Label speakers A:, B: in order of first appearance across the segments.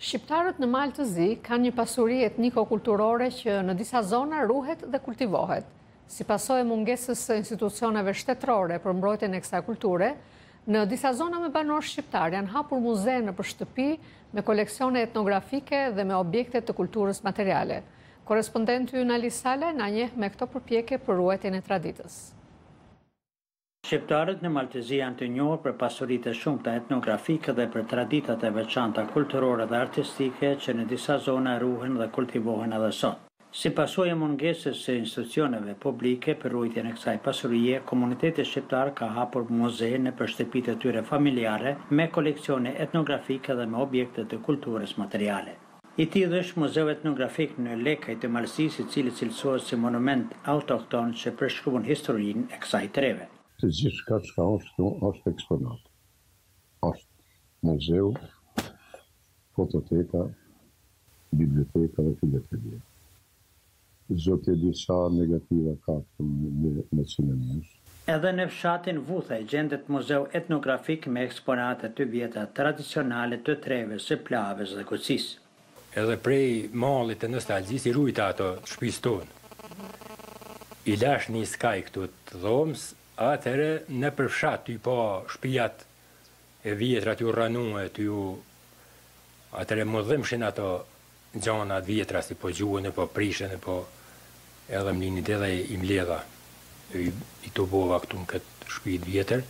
A: Shqiptarët në Mal të Zi kanë një pasuri etniko-kulturore që në disa zona ruhet dhe kultivohet. Si pasojë e mungesës së institucioneve shtetërore për mbrojtjen e kësaj kulture, në disa zona me banorë shqiptarë janë hapur muze nëpër shtëpi me koleksione etnografike dhe me objekte të kulturës materiale. Korrespondenti ynë Ali Salaj na njeh me këto përpjekje për ruajtjen e traditës.
B: Shqiptarët në Mal të Zi janë të njohur për pasuritë e shumta etnografike dhe për traditat e veçanta kulturore dhe artistike që në disa zona ruhen dhe kultivohen edhe sot. Si pasojë e mungesës së institucioneve publike për ruajtjen e kësaj pasurie, komuniteti shqiptar ka hapur muze nëpër shtëpitë e tyre familjare me koleksione etnografike dhe me objekte të kulturës materiale. I tillë është Muzeu Etnografik në Lekaj të Malësisë i cili cilësohet si monument autokton që përshkruan historinë e kësaj treve.
C: Gjithçka çka është këtu është eksponat. Është muzeu, fototeka, biblioteka dhe filatelia. Zoti e di sa negativa ka këtu në Maqin e Moshë.
B: Edhe në fshatin Vuthaj gjendet muzeu etnografik me eksponate të vjetra tradicionale të trevës së Plavës dhe Gucisë.
D: Edhe prej mallit e nostalgjisë i rujta ato t'shpisë tonë. I lash ni skaj këtu t'dhomës, atëhere nëpër fshat tuj pa shpijat e vjetra tuj u rrënue, tuj, atëhere mu dhimbshin ato Gjanat e vjetra si po gjuhen e po prishen e po edhe m'lindi edhe i mbledha i tubova këtu në këtë shpi të vjetër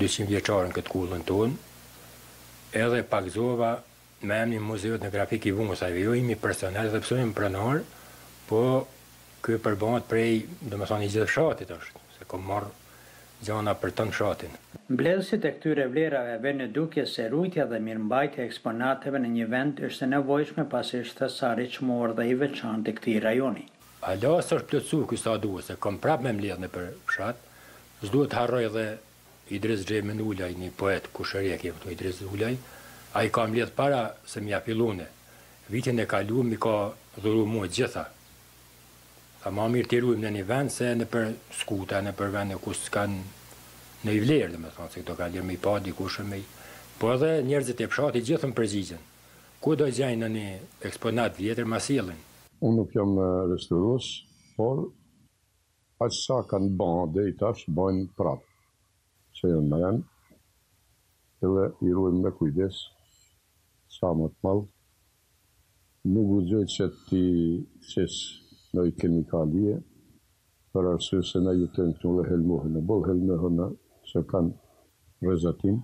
D: dyqind vjeçar në këtë kullën tonë edhe pagëzova me emnin Muzeu Etnografik i Vuthajve jo imi personal edhe pse jam pronar po ky përbëhet prej domethënë i gjithë fshatit është se kam marrë Gjana për tën fshatin.
B: Mbledhësit e këtyre vlerave venë në dukje se ruajtja dhe mirëmbajtja e eksponateve në një vend është e nevojshme pasi është thesar i çmuar dhe i veçantë i këtij rajoni.
D: Hala s'është plotësu ky sa duhet se kam prapë me mbledh nëpër fshat. S'duhet të harroj dhe Idriz Xhem Ulaj një poet kushëri e kemi këtu Idriz Ulaj ai ka mbledh para se me ia fillu unë. Vitin e kaluem m'i ka dhuru mua gjitha. Tha ma mirë t'i rujmë në një vend se nëpër skuta nëpër vende ku s'kan nonj vlerë domethënë se këto kanë vlerë me i pa dikush e me i po. Edhe njerëzit e fshatit gjithë më përgjigjen kudo gjejnë nonjë eksponat vjetër ma sjellin.
C: Unë nuk jam resturues por aq sa kanë ba deri tash bajnë prapë se janë n'ren edhe i rujmë me kujdes sa më të madh Nuk guxoj që t'i qes ndonjë kemikalie për arsye se na jetojm këtu dhe helmohena boll helmohena se kanë rrezatim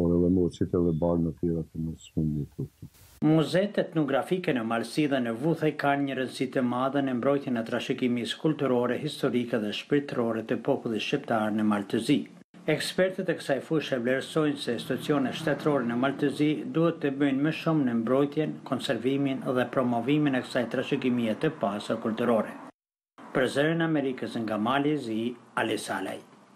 C: por edhe me qit edhe barna tjera të mos mun me jetu
B: këtu. Muzetë etnografike në Malësi dhe në Vuthej kanë një rëndësi të madhe në mbrojtjen e trashëgimisë kulturore, historike dhe shpirtërore të popullit shqiptar në Mal të Zi. Ekspertët e kësaj fushe vlerësojnë se institucionet shtetërore në Mal të Zi duhet të bëjnë më shumë në mbrojtjen, konservimin dhe promovimin e kësaj trashëgimie të pasur kulturore. Për Zërin e Amerikës nga Mali i Zi, Ali Salaj.